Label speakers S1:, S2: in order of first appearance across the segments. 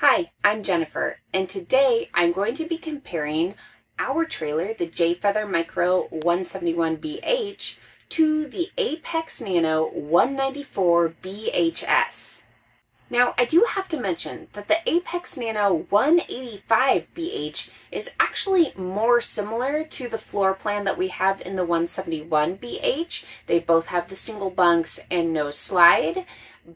S1: Hi, I'm Jennifer, and today I'm going to be comparing our trailer, the Jay Feather Micro 171BH, to the Apex Nano 194 BHS. Now, I do have to mention that the Apex Nano 185BH is actually more similar to the floor plan that we have in the 171BH. They both have the single bunks and no slide.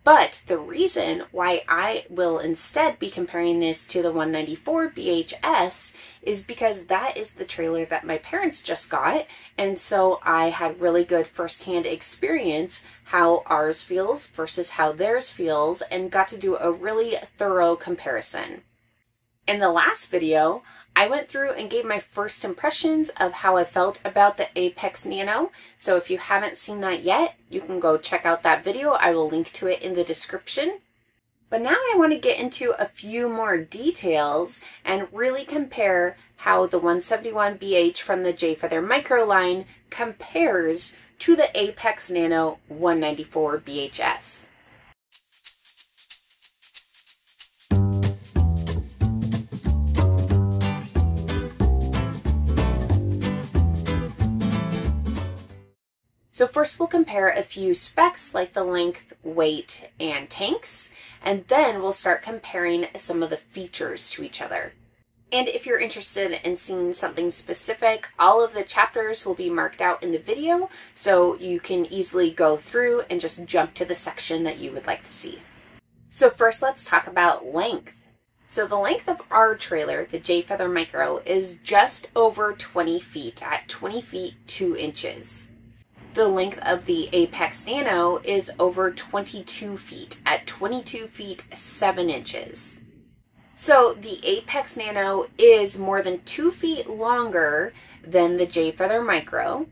S1: But the reason why I will instead be comparing this to the 194 BHS is because that is the trailer that my parents just got. And so I had really good firsthand experience how ours feels versus how theirs feels and got to do a really thorough comparison. In the last video, I went through and gave my first impressions of how I felt about the Apex Nano. So if you haven't seen that yet, you can go check out that video. I will link to it in the description. But now I want to get into a few more details and really compare how the 171BH from the Jay Feather Micro line compares to the Apex Nano 194 So first we'll compare a few specs like the length, weight, and tanks, and then we'll start comparing some of the features to each other. And if you're interested in seeing something specific, all of the chapters will be marked out in the video, so you can easily go through and just jump to the section that you would like to see. So first let's talk about length. So the length of our trailer, the Jay Feather Micro, is just over 20 feet at 20 feet 2 inches the length of the Apex Nano is over 22 feet at 22 feet 7 inches. So the Apex Nano is more than 2 feet longer than the Jay Feather Micro.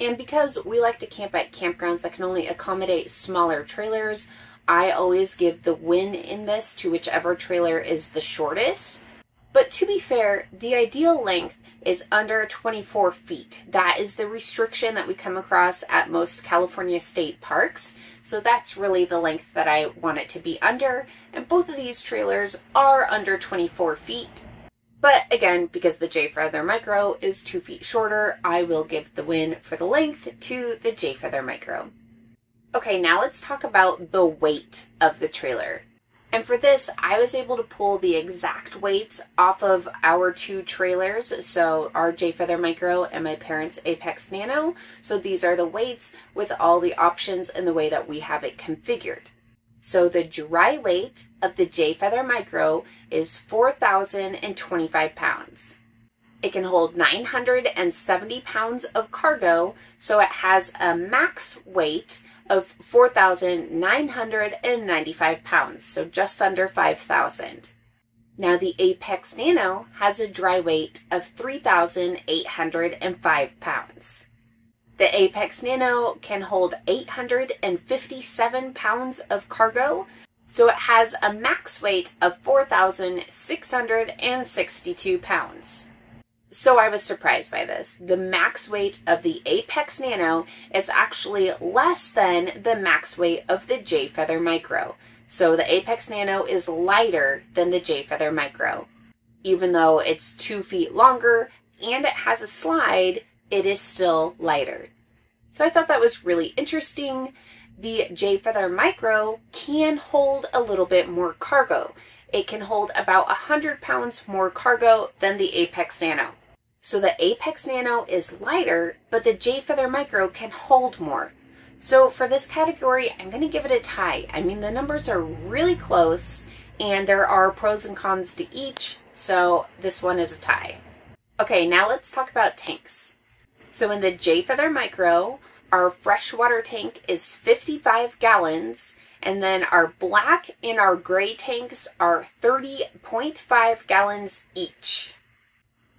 S1: And because we like to camp at campgrounds that can only accommodate smaller trailers, I always give the win in this to whichever trailer is the shortest. But to be fair, the ideal length is under 24 feet. That is the restriction that we come across at most California state parks. So that's really the length that I want it to be under. And both of these trailers are under 24 feet. But again, because the Jay Feather Micro is two feet shorter, I will give the win for the length to the Jay Feather Micro. Okay, now let's talk about the weight of the trailer. And for this, I was able to pull the exact weights off of our two trailers, so our Jay Feather Micro and my parents' Apex Nano. So these are the weights with all the options and the way that we have it configured. So the dry weight of the Jay Feather Micro is 4,025 pounds. It can hold 970 pounds of cargo, so it has a max weight of 4,995 pounds, so just under 5,000. Now the Apex Nano has a dry weight of 3,805 pounds. The Apex Nano can hold 857 pounds of cargo, so it has a max weight of 4,662 pounds. So I was surprised by this. The max weight of the Apex Nano is actually less than the max weight of the Jay Feather Micro. So the Apex Nano is lighter than the Jay Feather Micro. Even though it's two feet longer and it has a slide, it is still lighter. So I thought that was really interesting. The Jay Feather Micro can hold a little bit more cargo it can hold about 100 pounds more cargo than the Apex Nano. So the Apex Nano is lighter, but the Jay Feather Micro can hold more. So for this category, I'm going to give it a tie. I mean, the numbers are really close, and there are pros and cons to each, so this one is a tie. Okay, now let's talk about tanks. So in the Jay Feather Micro, our freshwater tank is 55 gallons, and then our black and our gray tanks are 30.5 gallons each.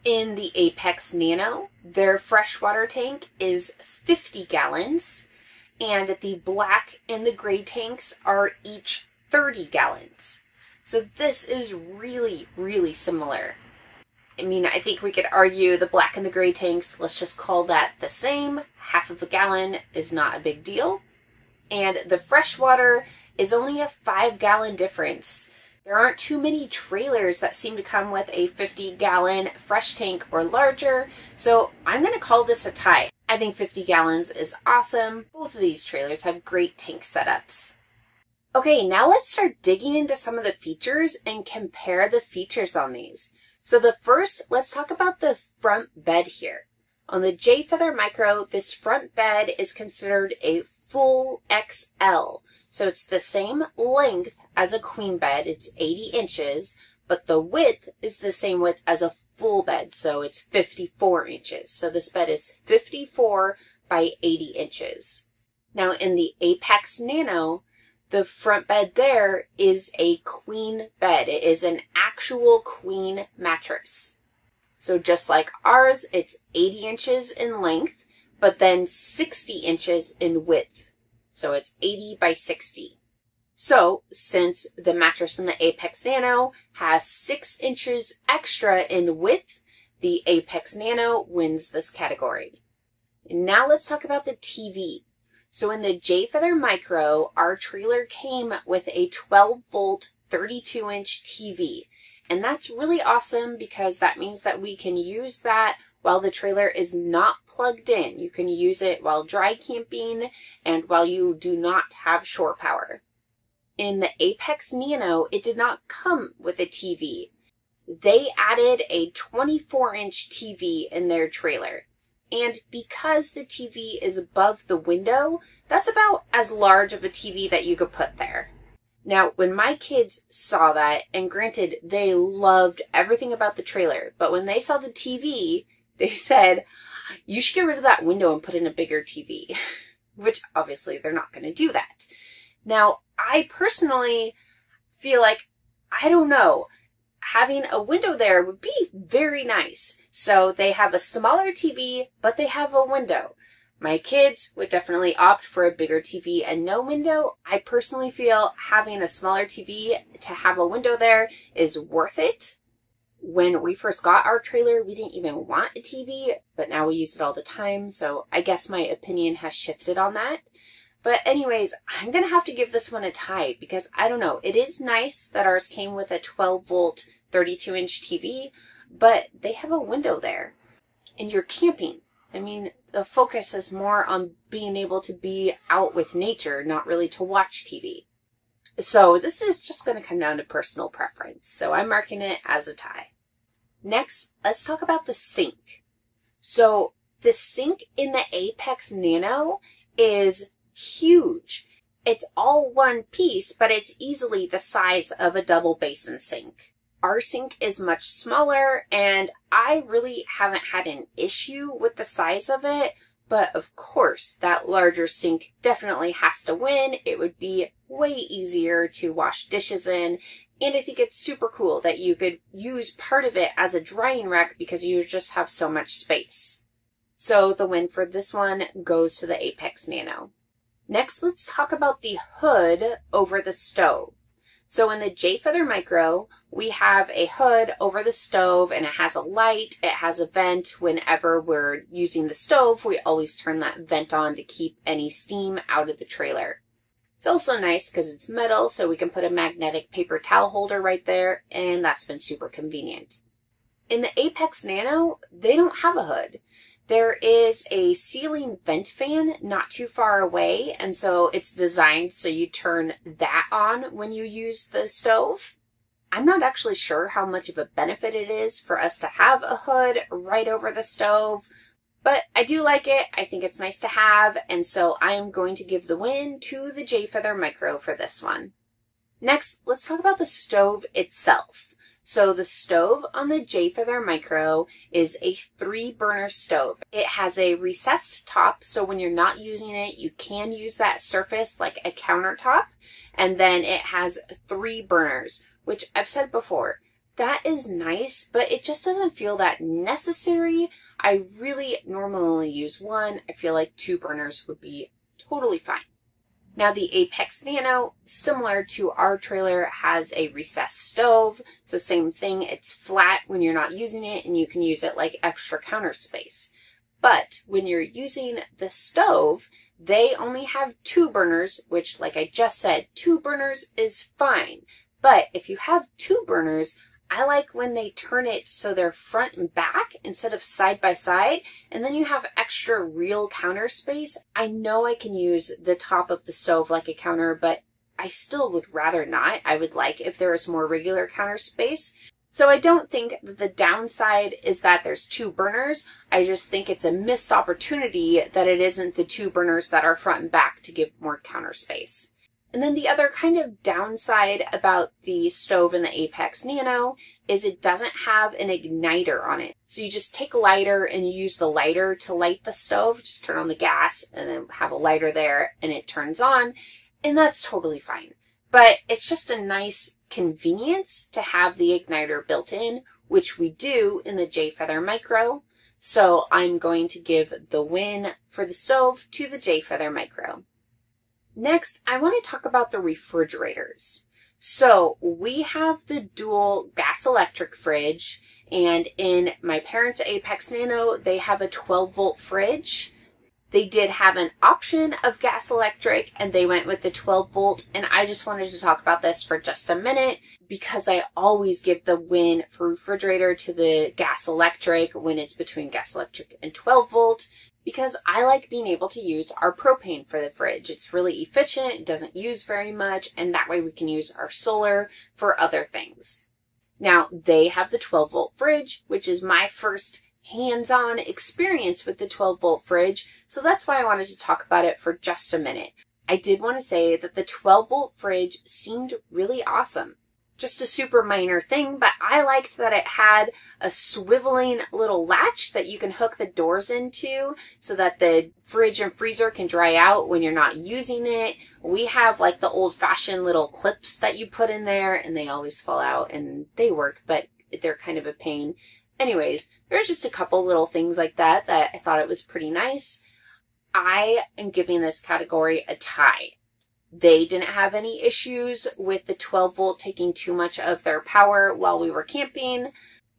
S1: In the Apex Nano, their freshwater tank is 50 gallons, and the black and the gray tanks are each 30 gallons. So this is really, really similar. I mean, I think we could argue the black and the gray tanks, let's just call that the same. Half of a gallon is not a big deal. And the freshwater is only a five gallon difference. There aren't too many trailers that seem to come with a 50 gallon fresh tank or larger, so I'm going to call this a tie. I think 50 gallons is awesome. Both of these trailers have great tank setups. Okay, now let's start digging into some of the features and compare the features on these. So the first, let's talk about the front bed here. On the Jay Feather Micro, this front bed is considered a full XL. So it's the same length as a queen bed. It's 80 inches, but the width is the same width as a full bed. So it's 54 inches. So this bed is 54 by 80 inches. Now in the Apex Nano, the front bed there is a queen bed. It is an actual queen mattress. So just like ours, it's 80 inches in length, but then 60 inches in width. So it's 80 by 60. So since the mattress in the Apex Nano has six inches extra in width, the Apex Nano wins this category. Now let's talk about the TV. So in the Jay Feather Micro, our trailer came with a 12 volt 32 inch TV. And that's really awesome because that means that we can use that while the trailer is not plugged in. You can use it while dry camping and while you do not have shore power. In the Apex Nano, it did not come with a TV. They added a 24 inch TV in their trailer. And because the TV is above the window, that's about as large of a TV that you could put there. Now, when my kids saw that, and granted, they loved everything about the trailer, but when they saw the TV, they said, you should get rid of that window and put in a bigger TV, which obviously they're not going to do that. Now, I personally feel like, I don't know, having a window there would be very nice. So they have a smaller TV, but they have a window. My kids would definitely opt for a bigger TV and no window. I personally feel having a smaller TV to have a window there is worth it when we first got our trailer, we didn't even want a TV, but now we use it all the time. So I guess my opinion has shifted on that. But anyways, I'm going to have to give this one a tie because I don't know. It is nice that ours came with a 12 volt 32 inch TV, but they have a window there and you're camping. I mean, the focus is more on being able to be out with nature, not really to watch TV. So this is just going to come down to personal preference. So I'm marking it as a tie. Next, let's talk about the sink. So the sink in the Apex Nano is huge. It's all one piece, but it's easily the size of a double basin sink. Our sink is much smaller and I really haven't had an issue with the size of it, but of course that larger sink definitely has to win. It would be way easier to wash dishes in and I think it's super cool that you could use part of it as a drying rack because you just have so much space. So the win for this one goes to the Apex Nano. Next, let's talk about the hood over the stove. So in the Jay Feather Micro, we have a hood over the stove and it has a light, it has a vent. Whenever we're using the stove, we always turn that vent on to keep any steam out of the trailer. It's also nice because it's metal, so we can put a magnetic paper towel holder right there, and that's been super convenient. In the Apex Nano, they don't have a hood. There is a ceiling vent fan not too far away, and so it's designed so you turn that on when you use the stove. I'm not actually sure how much of a benefit it is for us to have a hood right over the stove, but I do like it. I think it's nice to have. And so I am going to give the win to the Jay Feather Micro for this one. Next, let's talk about the stove itself. So the stove on the Jay Feather Micro is a three burner stove. It has a recessed top, so when you're not using it, you can use that surface like a countertop. And then it has three burners, which I've said before, that is nice, but it just doesn't feel that necessary. I really normally use one. I feel like two burners would be totally fine. Now the Apex Nano, similar to our trailer, has a recessed stove. So same thing, it's flat when you're not using it and you can use it like extra counter space. But when you're using the stove, they only have two burners, which like I just said, two burners is fine. But if you have two burners, I like when they turn it so they're front and back instead of side by side, and then you have extra real counter space. I know I can use the top of the stove like a counter, but I still would rather not. I would like if there was more regular counter space. So I don't think that the downside is that there's two burners. I just think it's a missed opportunity that it isn't the two burners that are front and back to give more counter space. And then the other kind of downside about the stove in the Apex Nano is it doesn't have an igniter on it. So you just take a lighter and you use the lighter to light the stove, just turn on the gas and then have a lighter there and it turns on and that's totally fine. But it's just a nice convenience to have the igniter built in, which we do in the Jay Feather Micro. So I'm going to give the win for the stove to the Jay Feather Micro. Next, I want to talk about the refrigerators. So we have the dual gas electric fridge and in my parents' Apex Nano, they have a 12 volt fridge. They did have an option of gas electric and they went with the 12 volt. And I just wanted to talk about this for just a minute because I always give the win for refrigerator to the gas electric when it's between gas electric and 12 volt because I like being able to use our propane for the fridge. It's really efficient, it doesn't use very much, and that way we can use our solar for other things. Now, they have the 12 volt fridge, which is my first hands-on experience with the 12 volt fridge, so that's why I wanted to talk about it for just a minute. I did want to say that the 12 volt fridge seemed really awesome just a super minor thing, but I liked that it had a swiveling little latch that you can hook the doors into so that the fridge and freezer can dry out when you're not using it. We have like the old fashioned little clips that you put in there and they always fall out and they work, but they're kind of a pain. Anyways, there's just a couple little things like that that I thought it was pretty nice. I am giving this category a tie. They didn't have any issues with the 12 volt taking too much of their power while we were camping.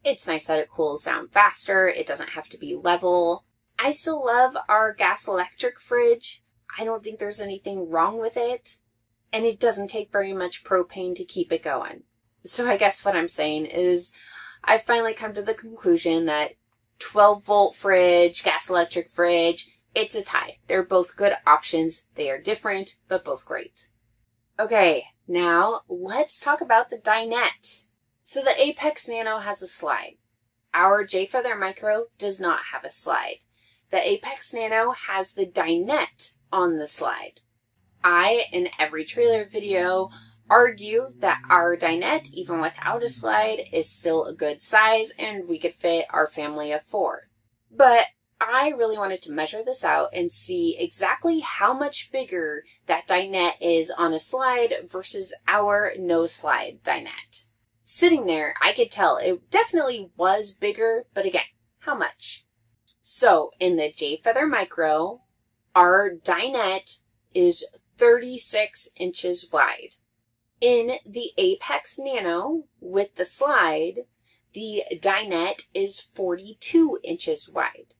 S1: It's nice that it cools down faster. It doesn't have to be level. I still love our gas electric fridge. I don't think there's anything wrong with it. And it doesn't take very much propane to keep it going. So I guess what I'm saying is I've finally come to the conclusion that 12 volt fridge, gas electric fridge, it's a tie. They're both good options. They are different, but both great. Okay, now let's talk about the dinette. So the Apex Nano has a slide. Our Jay Feather Micro does not have a slide. The Apex Nano has the dinette on the slide. I, in every trailer video, argue that our dinette, even without a slide, is still a good size and we could fit our family of four. But I really wanted to measure this out and see exactly how much bigger that dinette is on a slide versus our no slide dinette. Sitting there, I could tell it definitely was bigger, but again, how much? So in the Jay Feather Micro, our dinette is 36 inches wide. In the Apex Nano with the slide, the dinette is 42 inches wide.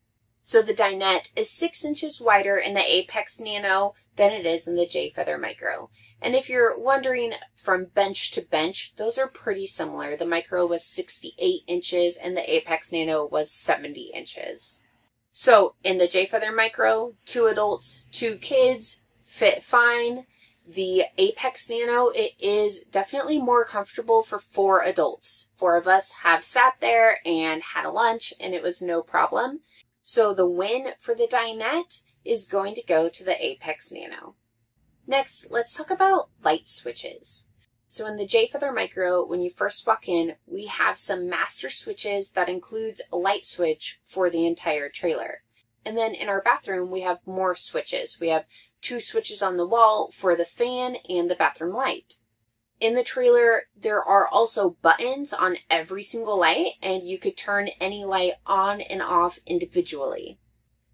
S1: So the dinette is six inches wider in the Apex Nano than it is in the Jay Feather Micro. And if you're wondering from bench to bench, those are pretty similar. The Micro was 68 inches and the Apex Nano was 70 inches. So in the Jay Feather Micro, two adults, two kids fit fine. The Apex Nano, it is definitely more comfortable for four adults. Four of us have sat there and had a lunch and it was no problem. So the win for the dinette is going to go to the Apex Nano. Next, let's talk about light switches. So in the Jay Feather Micro, when you first walk in, we have some master switches that includes a light switch for the entire trailer. And then in our bathroom, we have more switches. We have two switches on the wall for the fan and the bathroom light. In the trailer, there are also buttons on every single light, and you could turn any light on and off individually.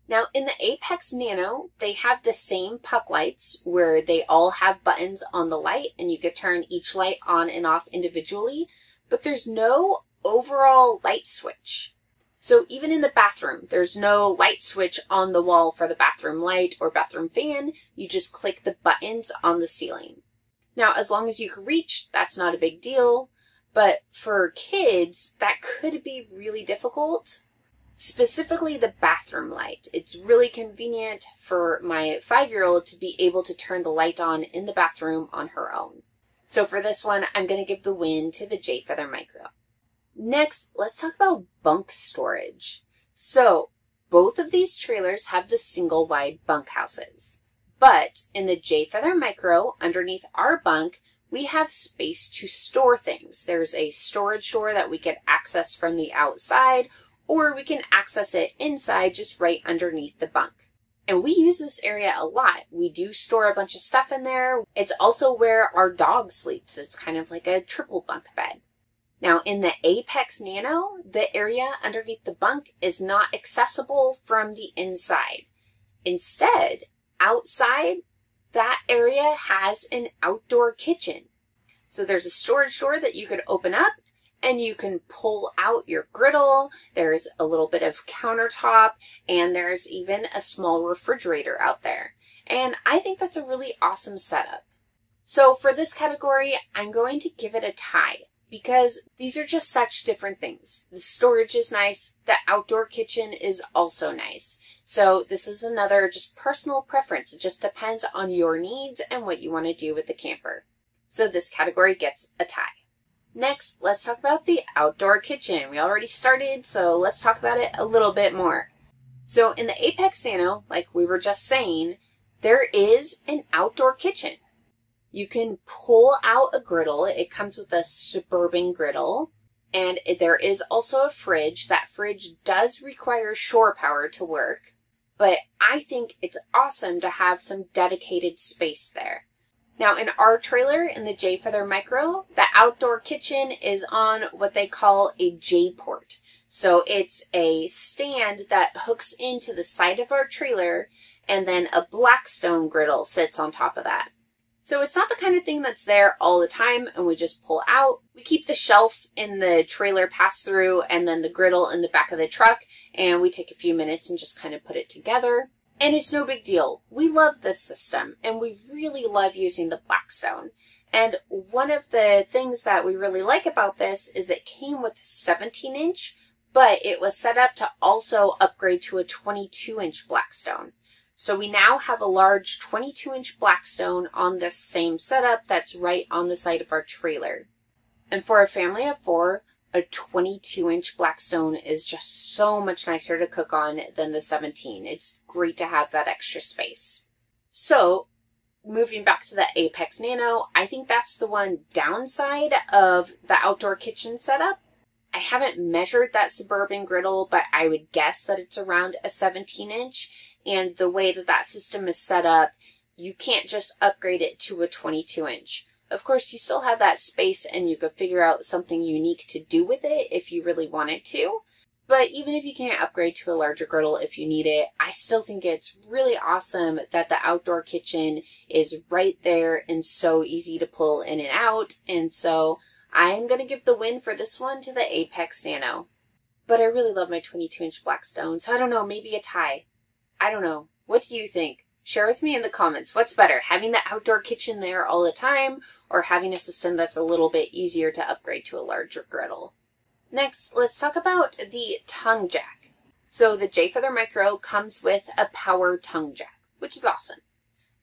S1: Now, in the Apex Nano, they have the same puck lights where they all have buttons on the light, and you could turn each light on and off individually, but there's no overall light switch. So even in the bathroom, there's no light switch on the wall for the bathroom light or bathroom fan. You just click the buttons on the ceiling. Now, as long as you can reach, that's not a big deal. But for kids, that could be really difficult. Specifically, the bathroom light. It's really convenient for my five year old to be able to turn the light on in the bathroom on her own. So for this one, I'm going to give the win to the Jay Feather Micro. Next, let's talk about bunk storage. So, both of these trailers have the single wide bunkhouses. But in the Jay Feather Micro, underneath our bunk, we have space to store things. There's a storage door that we get access from the outside, or we can access it inside just right underneath the bunk. And we use this area a lot. We do store a bunch of stuff in there. It's also where our dog sleeps. It's kind of like a triple bunk bed. Now, in the Apex Nano, the area underneath the bunk is not accessible from the inside. Instead, outside, that area has an outdoor kitchen. So there's a storage door that you could open up and you can pull out your griddle. There's a little bit of countertop and there's even a small refrigerator out there. And I think that's a really awesome setup. So for this category, I'm going to give it a tie because these are just such different things. The storage is nice. The outdoor kitchen is also nice. So this is another just personal preference. It just depends on your needs and what you want to do with the camper. So this category gets a tie. Next, let's talk about the outdoor kitchen. We already started, so let's talk about it a little bit more. So in the Apex Nano, like we were just saying, there is an outdoor kitchen. You can pull out a griddle. It comes with a suburban griddle. And there is also a fridge. That fridge does require shore power to work. But I think it's awesome to have some dedicated space there. Now in our trailer in the Jay Feather Micro, the outdoor kitchen is on what they call a J port. So it's a stand that hooks into the side of our trailer and then a Blackstone griddle sits on top of that. So it's not the kind of thing that's there all the time and we just pull out. We keep the shelf in the trailer pass through and then the griddle in the back of the truck and we take a few minutes and just kind of put it together. And it's no big deal. We love this system and we really love using the Blackstone. And one of the things that we really like about this is it came with a 17 inch, but it was set up to also upgrade to a 22 inch Blackstone. So we now have a large 22 inch Blackstone on this same setup that's right on the side of our trailer. And for a family of four, a 22 inch Blackstone is just so much nicer to cook on than the 17. It's great to have that extra space. So moving back to the Apex Nano, I think that's the one downside of the outdoor kitchen setup. I haven't measured that suburban griddle, but I would guess that it's around a 17 inch. And the way that that system is set up, you can't just upgrade it to a 22 inch. Of course, you still have that space and you could figure out something unique to do with it if you really wanted to. But even if you can't upgrade to a larger griddle if you need it, I still think it's really awesome that the outdoor kitchen is right there and so easy to pull in and out. And so I'm going to give the win for this one to the Apex Nano. But I really love my 22 inch Blackstone, so I don't know, maybe a tie. I don't know. What do you think? Share with me in the comments. What's better, having the outdoor kitchen there all the time or having a system that's a little bit easier to upgrade to a larger griddle? Next, let's talk about the tongue jack. So the Jay Feather Micro comes with a power tongue jack, which is awesome.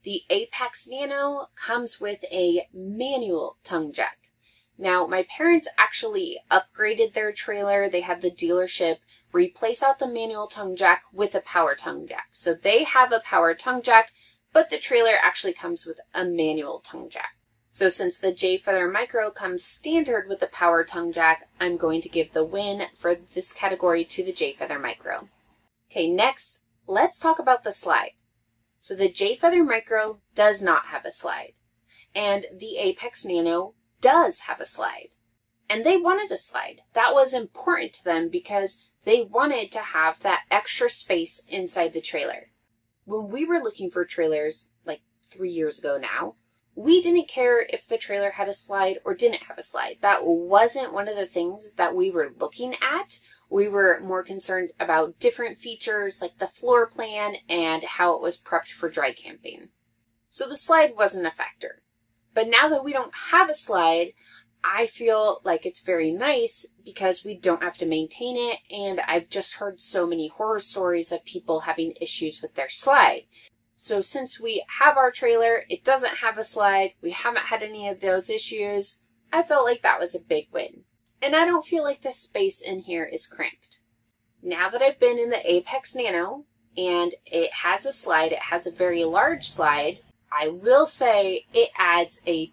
S1: The Apex Nano comes with a manual tongue jack. Now, my parents actually upgraded their trailer. They had the dealership replace out the manual tongue jack with a power tongue jack. So they have a power tongue jack, but the trailer actually comes with a manual tongue jack. So since the Jay Feather Micro comes standard with the power tongue jack, I'm going to give the win for this category to the Jay Feather Micro. Okay, next, let's talk about the slide. So the Jay Feather Micro does not have a slide, and the Apex Nano does have a slide. And they wanted a slide. That was important to them because they wanted to have that extra space inside the trailer. When we were looking for trailers, like three years ago now, we didn't care if the trailer had a slide or didn't have a slide. That wasn't one of the things that we were looking at. We were more concerned about different features like the floor plan and how it was prepped for dry camping. So the slide wasn't a factor. But now that we don't have a slide, I feel like it's very nice because we don't have to maintain it. And I've just heard so many horror stories of people having issues with their slide. So since we have our trailer, it doesn't have a slide, we haven't had any of those issues, I felt like that was a big win. And I don't feel like the space in here is cramped. Now that I've been in the Apex Nano and it has a slide, it has a very large slide, I will say it adds a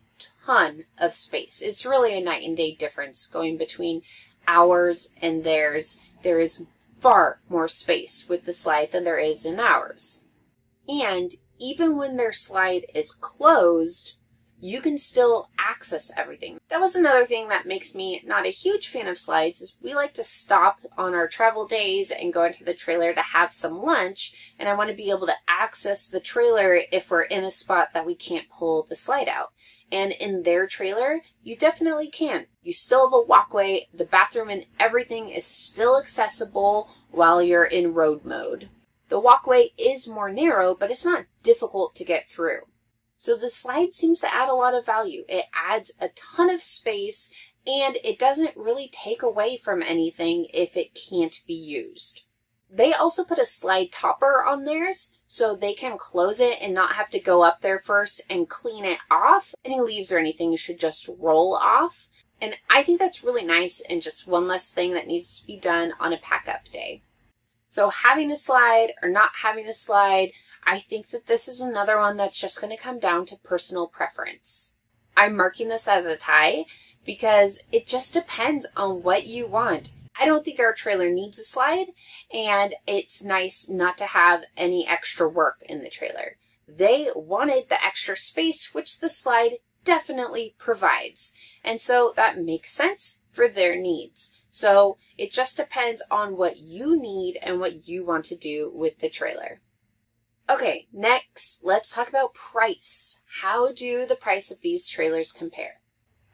S1: ton of space. It's really a night and day difference going between ours and theirs. There is far more space with the slide than there is in ours. And even when their slide is closed, you can still access everything. That was another thing that makes me not a huge fan of slides is we like to stop on our travel days and go into the trailer to have some lunch and I want to be able to access the trailer if we're in a spot that we can't pull the slide out. And in their trailer, you definitely can. You still have a walkway, the bathroom and everything is still accessible while you're in road mode. The walkway is more narrow, but it's not difficult to get through. So the slide seems to add a lot of value. It adds a ton of space and it doesn't really take away from anything if it can't be used. They also put a slide topper on theirs so they can close it and not have to go up there first and clean it off. Any leaves or anything should just roll off. And I think that's really nice and just one less thing that needs to be done on a pack up day. So having a slide or not having a slide, I think that this is another one that's just going to come down to personal preference. I'm marking this as a tie because it just depends on what you want. I don't think our trailer needs a slide and it's nice not to have any extra work in the trailer. They wanted the extra space, which the slide definitely provides. And so that makes sense for their needs. So it just depends on what you need and what you want to do with the trailer. Okay, next, let's talk about price. How do the price of these trailers compare?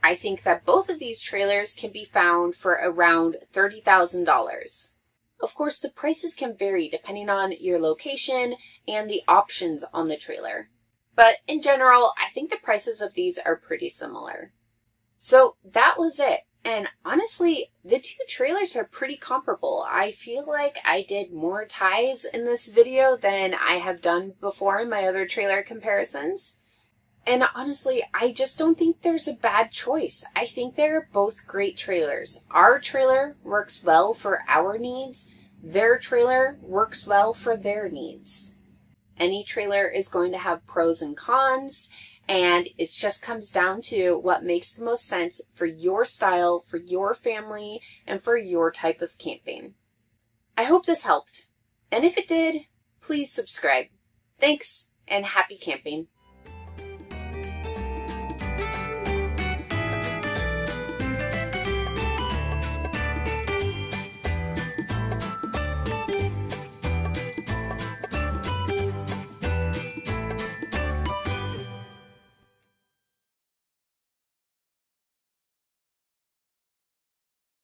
S1: I think that both of these trailers can be found for around $30,000. Of course, the prices can vary depending on your location and the options on the trailer. But in general, I think the prices of these are pretty similar. So that was it. And honestly, the two trailers are pretty comparable. I feel like I did more ties in this video than I have done before in my other trailer comparisons. And honestly, I just don't think there's a bad choice. I think they're both great trailers. Our trailer works well for our needs. Their trailer works well for their needs. Any trailer is going to have pros and cons, and it just comes down to what makes the most sense for your style, for your family, and for your type of camping. I hope this helped. And if it did, please subscribe. Thanks and happy camping.